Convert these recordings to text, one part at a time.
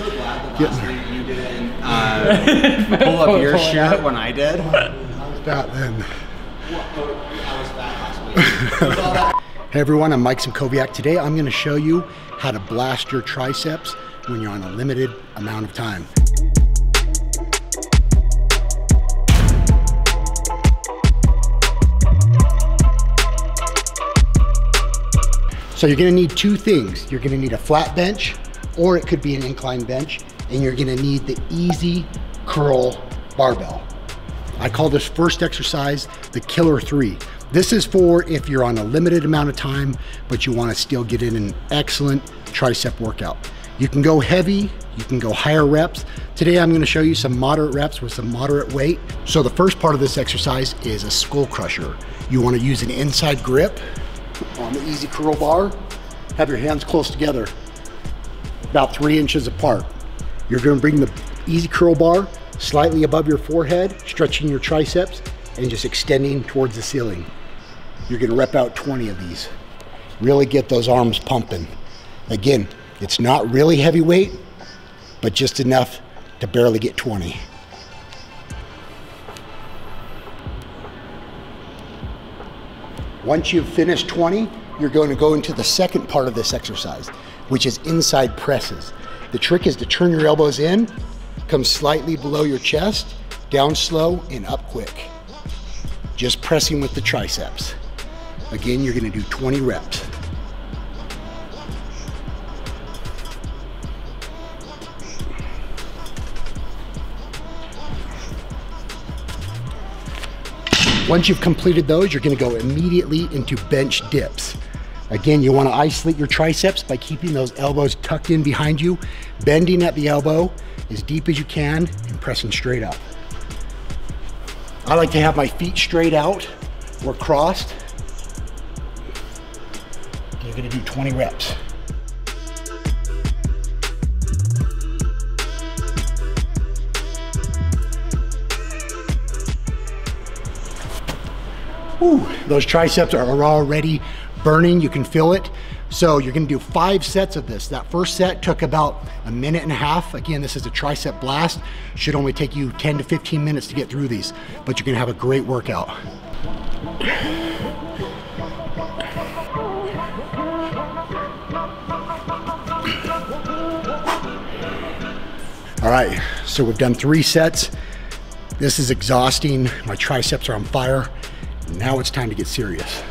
so glad that last week you didn't uh, pull up your Pull shirt when I did. That then. I was fat last week. You saw that? Hey everyone, I'm Mike Symkoviak. Today I'm going to show you how to blast your triceps when you're on a limited amount of time. So you're going to need two things. You're going to need a flat bench or it could be an incline bench and you're going to need the easy curl barbell. I call this first exercise the killer three. This is for if you're on a limited amount of time, but you wanna still get in an excellent tricep workout. You can go heavy, you can go higher reps. Today I'm gonna show you some moderate reps with some moderate weight. So the first part of this exercise is a skull crusher. You wanna use an inside grip on the easy curl bar. Have your hands close together, about three inches apart. You're gonna bring the easy curl bar slightly above your forehead, stretching your triceps and just extending towards the ceiling. You're gonna rep out 20 of these. Really get those arms pumping. Again, it's not really heavy weight, but just enough to barely get 20. Once you've finished 20, you're going to go into the second part of this exercise, which is inside presses. The trick is to turn your elbows in, come slightly below your chest, down slow and up quick. Just pressing with the triceps. Again, you're gonna do 20 reps. Once you've completed those, you're gonna go immediately into bench dips. Again, you wanna isolate your triceps by keeping those elbows tucked in behind you, bending at the elbow as deep as you can, and pressing straight up. I like to have my feet straight out or crossed. You're gonna do 20 reps. Whew, those triceps are already burning. You can feel it. So you're gonna do five sets of this. That first set took about a minute and a half. Again, this is a tricep blast. Should only take you 10 to 15 minutes to get through these, but you're gonna have a great workout. All right, so we've done three sets. This is exhausting. My triceps are on fire. Now it's time to get serious.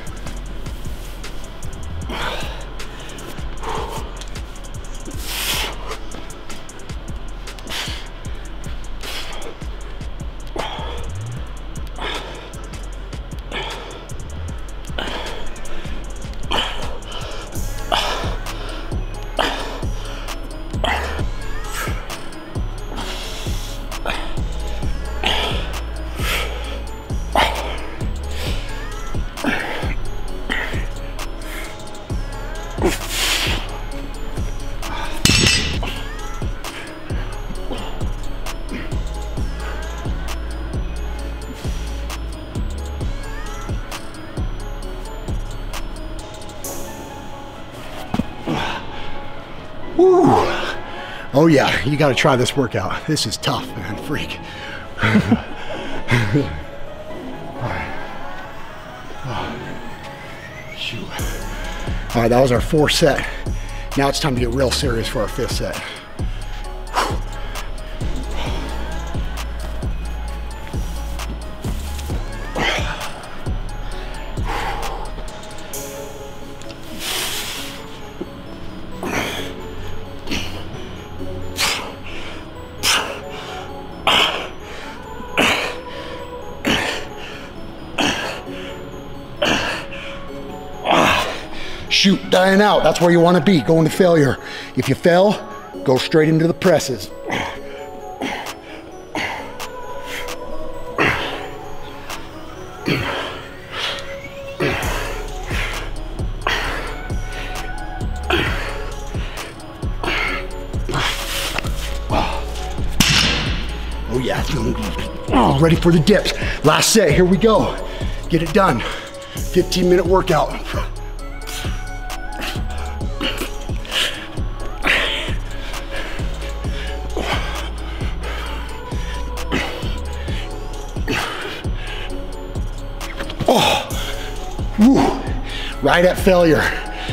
Woo. Oh yeah, you gotta try this workout. This is tough, man, freak. Oh, shoot. All right, that was our fourth set. Now it's time to get real serious for our fifth set. Shoot, dying out. That's where you want to be, going to failure. If you fail, go straight into the presses. Oh yeah, oh, ready for the dips. Last set, here we go. Get it done. 15 minute workout. Right at failure.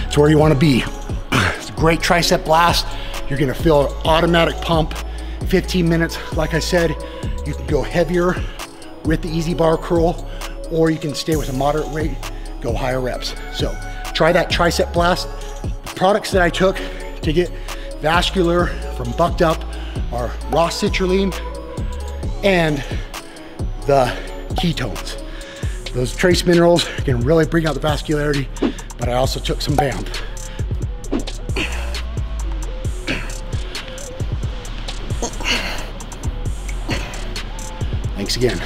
It's where you wanna be. It's a great tricep blast. You're gonna feel an automatic pump. 15 minutes, like I said, you can go heavier with the easy bar curl, or you can stay with a moderate weight, go higher reps. So try that tricep blast. The products that I took to get vascular from Bucked Up are raw citrulline and the ketones. Those trace minerals can really bring out the vascularity, but I also took some BAM. Thanks again.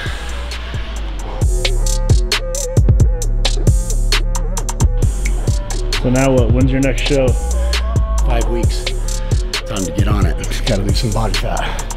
So now what? When's your next show? Five weeks. Time to get on it. Gotta lose some body fat.